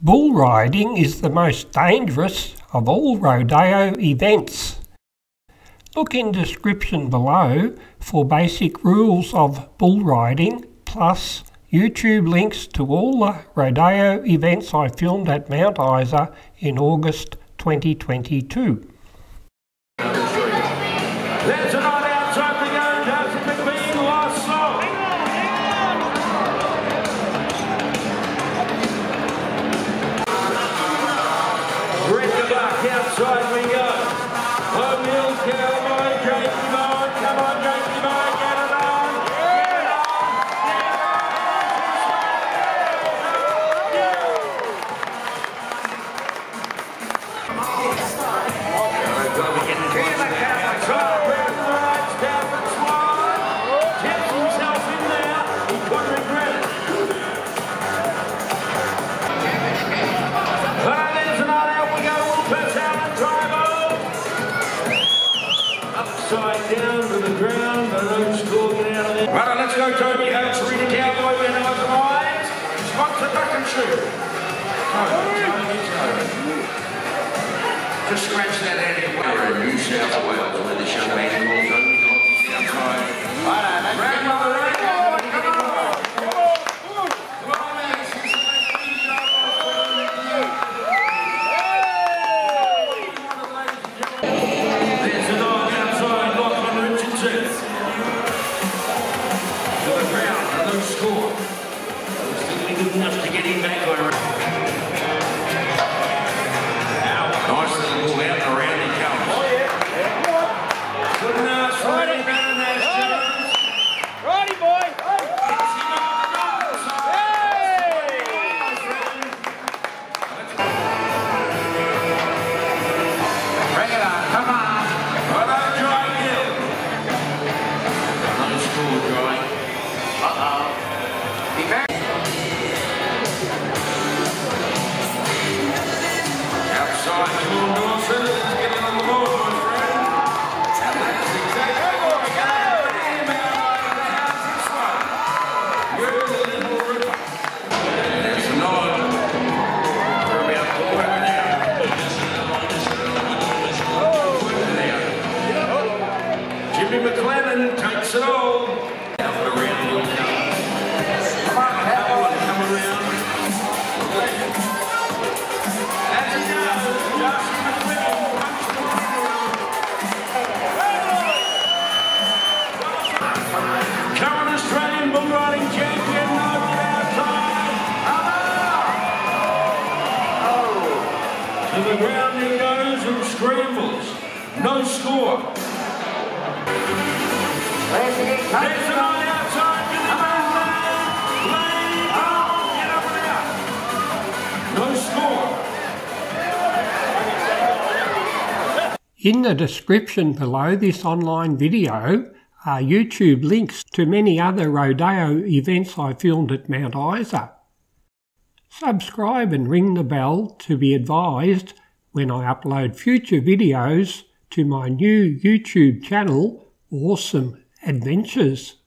Bull riding is the most dangerous of all rodeo events. Look in description below for basic rules of bull riding plus YouTube links to all the rodeo events I filmed at Mount Isa in August 2022. Right, let's go, Toby. Alex, read a cowboy when I was right. Sponsor duck and shoot. Just scratch that out of your way. We're in New South Wales this young man goes and scrambles. No score. There's outside to the get up. No score. In the description below this online video are YouTube links to many other rodeo events I filmed at Mount Isa. Subscribe and ring the bell to be advised when I upload future videos to my new YouTube channel, Awesome Adventures.